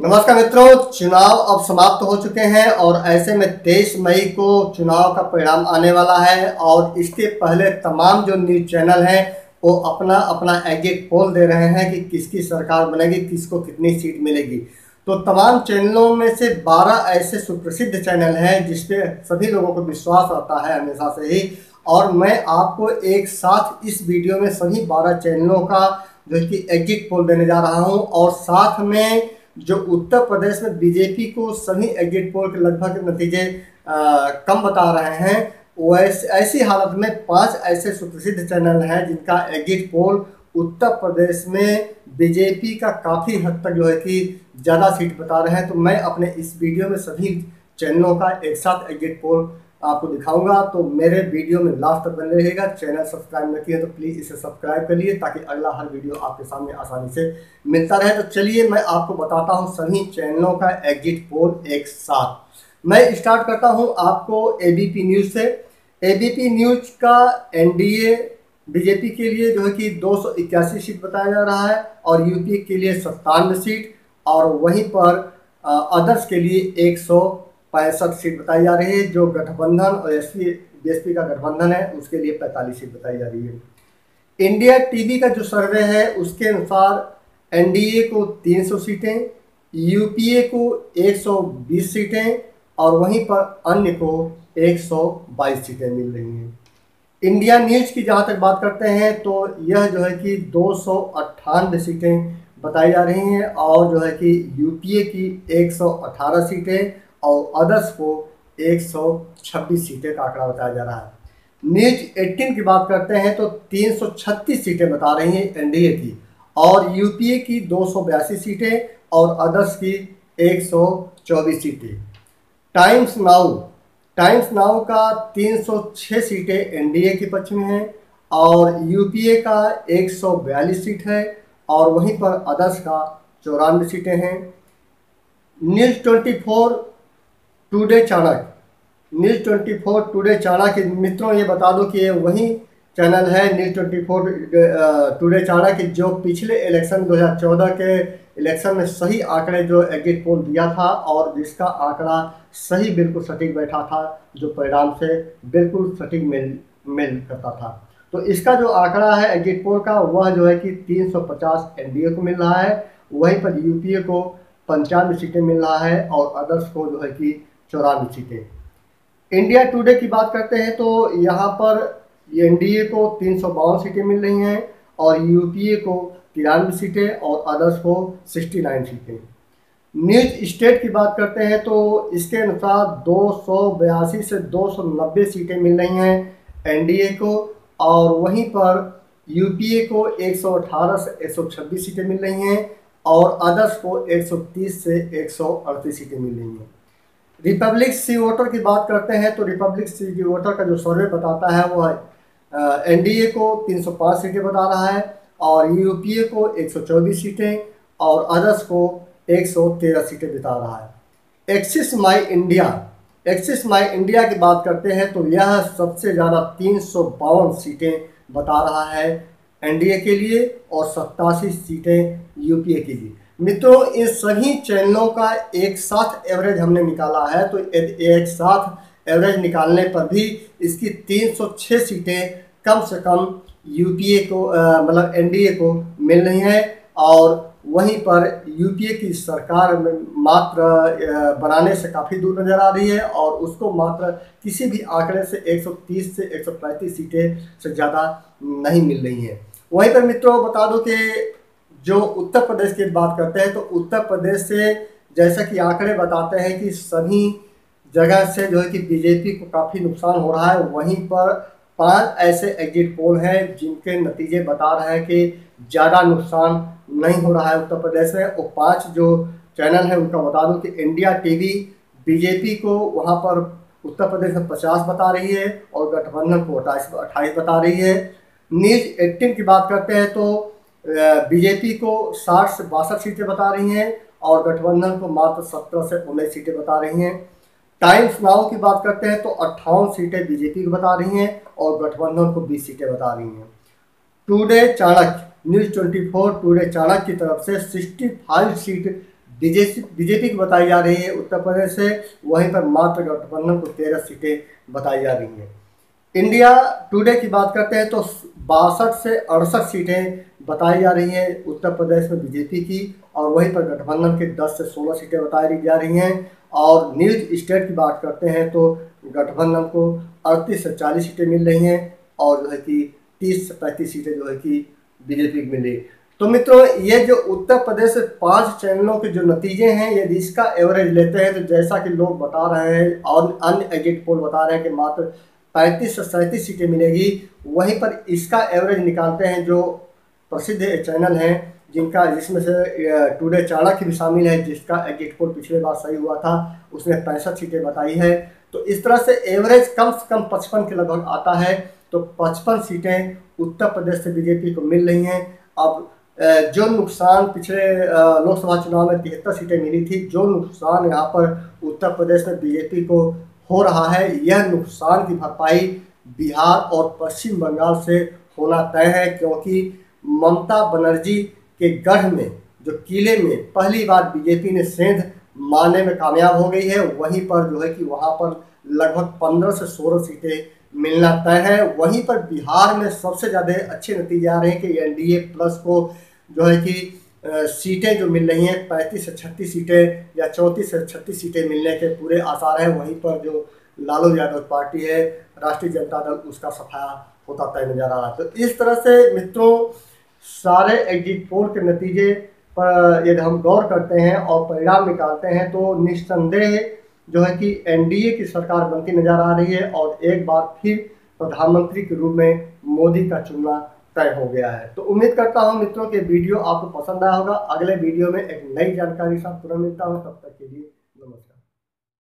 नमस्कार मित्रों, चुनाव अब समाप्त हो चुके हैं और ऐसे में तेईस मई को चुनाव का परिणाम आने वाला है और इसके पहले तमाम जो न्यूज़ चैनल हैं, वो अपना अपना एग्जिट पोल दे रहे हैं कि किसकी सरकार बनेगी, किसको कितनी सीट मिलेगी। तो तमाम चैनलों में से 12 ऐसे सुप्रसिद्ध चैनल हैं जिसपे सभी लोगों को विश्वास आता है हमेशा से ही। और मैं आपको एक साथ इस वीडियो में सभी 12 चैनलों का जो कि एग्जिट पोल देने जा रहा हूँ और साथ में जो उत्तर प्रदेश में बीजेपी को सभी एग्जिट पोल के लगभग नतीजे कम बता रहे हैं। वैसे, ऐसी हालत में पाँच ऐसे सुप्रसिद्ध चैनल हैं जिनका एग्जिट पोल उत्तर प्रदेश में बीजेपी का काफ़ी हद तक जो है कि ज़्यादा सीट बता रहे हैं। तो मैं अपने इस वीडियो में सभी चैनलों का एक साथ एग्जिट पोल आपको दिखाऊँगा तो मेरे वीडियो में लास्ट तक बने रहेगा चैनल सब्सक्राइब नहीं किया तो प्लीज़ इसे सब्सक्राइब कर लिए ताकि अगला हर वीडियो आपके सामने आसानी से मिलता रहे। तो चलिए, मैं आपको बताता हूँ सभी चैनलों का एग्जिट पोल एक साथ। मैं स्टार्ट करता हूँ आपको एबीपी न्यूज़ से। एबीपी न्यूज़ का एनडीए बीजेपी के लिए जो है कि दो सौ इक्यासी सीट बताया जा रहा है, और यूपी के लिए सत्तानवे सीट, और वहीं पर अदर्स के लिए एक सौ पैंसठ सीट बताई जा रही है। जो गठबंधन और एस पी का गठबंधन है, उसके लिए पैंतालीस सीट बताई जा रही है। इंडिया टीवी का जो सर्वे है, उसके अनुसार एनडीए को 300 सीटें, यूपीए को 120 सीटें और वहीं पर अन्य को 122 सीटें मिल रही हैं। इंडिया न्यूज़ की जहाँ तक बात करते हैं तो यह जो है कि दो सौ अट्ठानबे सीटें बताई जा रही हैं और जो है कि यूपीए की 118 सीटें और अदर्स को 126 सीटें का आंकड़ा बताया जा रहा है। न्यूज़ 18 की बात करते हैं तो 336 सीटें बता रही हैं एनडीए की और यूपीए की दो सौ बयासी सीटें और अदर्स की 124 सीटें। टाइम्स नाउ टाइम्स नाउ का 306 सीटें एनडीए के पक्ष में हैं और यूपीए का 142 सीट है और वहीं पर अदर्स का चौरानवे सीटें हैं। News 24 Today Chanakya. News twenty four Today Chanakya मित्रों, ये बता दो कि ये वही चैनल है News twenty four Today Chanakya जो पिछले इलेक्शन 2014 के इलेक्शन में सही आंकड़े जो एग्जिट पोल दिया था और जिसका आंकड़ा सही बिल्कुल सटीक बैठा था, जो परिणाम से बिल्कुल सटीक मिल मिल करता था। तो इसका जो आंकड़ा है एग्जिट पोल का, वह जो है कि 350 एनडीए को मिल रहा है, वहीं पर यूपीए को पंचानवे सीटें मिल रहा है और अदर्स को जो है कि चौरानवे सीटें। इंडिया टुडे की बात करते हैं तो यहाँ पर एनडीए को तीन सौ बावन सीटें मिल रही हैं और यूपीए को तिरानवे सीटें और अदर्स को 69 सीटें। न्यूज़ स्टेट की बात करते हैं तो इसके अनुसार दो सौ बयासी से 290 सीटें मिल रही हैं एनडीए को और वहीं पर यूपीए को 118 से 126 सीटें मिल रही हैं और अदर्स को 130 से 138 सीटें मिल रही हैं। रिपब्लिक सी वोटर की बात करते हैं तो रिपब्लिक सी वोटर का जो सर्वे बताता है, वो है एनडीए को 305 सीटें बता रहा है और यूपीए को 124 सीटें और अदर्स को 113 सीटें बता रहा है। Axis My India Axis My India की बात करते हैं तो यह सबसे ज़्यादा तीन सौ बावन सीटें बता रहा है एनडीए के लिए और सत्तासी सीटें यूपीए के लिए। मित्रों इन सभी चैनलों का एक साथ एवरेज हमने निकाला है। तो एक साथ एवरेज निकालने पर भी इसकी 306 सीटें कम से कम यूपीए को मतलब एनडीए को मिल रही हैं और वहीं पर यूपीए की सरकार मात्र बनाने से काफ़ी दूर नज़र आ रही है और उसको मात्र किसी भी आंकड़े से 130 से 135 सीटें से ज़्यादा नहीं मिल रही हैं। वहीं पर मित्रों, बता दो कि जो उत्तर प्रदेश की बात करते हैं तो उत्तर प्रदेश से जैसा कि आंकड़े बताते हैं कि सभी जगह से जो है कि बीजेपी को काफ़ी नुकसान हो रहा है। वहीं पर पाँच ऐसे एग्जिट पोल हैं, जिनके नतीजे बता रहे हैं कि ज़्यादा नुकसान नहीं हो रहा है उत्तर प्रदेश में। और पाँच जो चैनल हैं, उनका बता दूँ कि इंडिया टीवी बीजेपी को वहाँ पर उत्तर प्रदेश में पचास बता रही है और गठबंधन को अट्ठाईस अट्ठाईस बता रही है। न्यूज़ एट्टीन की बात करते हैं तो बीजेपी को साठ से बासठ सीटें बता रही हैं और गठबंधन को मात्र सत्रह से उन्नीस सीटें बता रही हैं। टाइम्स नाउ की बात करते हैं तो अट्ठावन सीटें बीजेपी को बता रही हैं और गठबंधन को बीस सीटें बता रही हैं। Today Chanakya, News twenty 24 Today Chanakya की तरफ़ से 65 सीट बीजेपी बीजेपी की बताई जा रही है, उत्तर प्रदेश से, वहीं पर मात्र गठबंधन को तेरह सीटें बताई जा रही हैं। इंडिया टुडे की बात करते हैं तो बासठ से अड़सठ सीटें बताई जा रही हैं उत्तर प्रदेश में बीजेपी की और वहीं पर गठबंधन के 10 से 16 सीटें बताई जा रही हैं। और न्यूज़ स्टेट की बात करते हैं तो गठबंधन को अड़तीस से चालीस सीटें मिल रही हैं और जो है कि तीस से पैंतीस सीटें जो है कि बीजेपी की मिली तो मित्रों, ये जो उत्तर प्रदेश पाँच चैनलों के जो नतीजे हैं यदि इसका एवरेज लेते हैं तो जैसा कि लोग बता रहे हैं और अन्य एग्जिट पोल बता रहे हैं कि मात्र पैंतीस से सैंतीस सीटें मिलेगी। वहीं पर इसका एवरेज निकालते हैं जो प्रसिद्ध चैनल हैं, जिनका जिसमें से टुडे चाणक्य भी शामिल है, जिसका एग्जिट पोल पिछले बार सही हुआ था, उसने पैंसठ सीटें बताई है। तो इस तरह से एवरेज कम से कम पचपन के लगभग आता है। तो पचपन सीटें उत्तर प्रदेश से बीजेपी को मिल रही हैं। अब जो नुकसान पिछले लोकसभा चुनाव में तिहत्तर सीटें मिली थी, जो नुकसान यहाँ पर उत्तर प्रदेश में बीजेपी को हो रहा है। यह नुकसान की भरपाई बिहार और पश्चिम बंगाल से होना तय है, क्योंकि ममता बनर्जी के गढ़ में, जो किले में पहली बार बीजेपी ने सेंध मारने में कामयाब हो गई है, वहीं पर जो है कि वहाँ पर लगभग पंद्रह से सोलह सीटें मिलना तय है। वहीं पर बिहार में सबसे ज़्यादा अच्छे नतीजे आ रहे हैं कि एनडीए प्लस को जो है कि सीटें जो मिल रही हैं, पैंतीस से छत्तीस सीटें या चौंतीस से छत्तीस सीटें मिलने के पूरे आसार हैं। वहीं पर जो लालू यादव पार्टी है, राष्ट्रीय जनता दल, उसका सफाया होता तय नज़र आ रहा है। तो इस तरह से मित्रों, सारे एग्जिट पोल के नतीजे पर यदि हम गौर करते हैं और परिणाम निकालते हैं तो निस्संदेह जो है कि एनडीए की सरकार बनती नज़र आ रही है और एक बार फिर प्रधानमंत्री के रूप में मोदी का चुनना तय हो गया है। तो उम्मीद करता हूँ मित्रों के वीडियो आपको पसंद आया होगा। अगले वीडियो में एक नई जानकारी साथ तुरंत मिलता हूँ। तब तक के लिए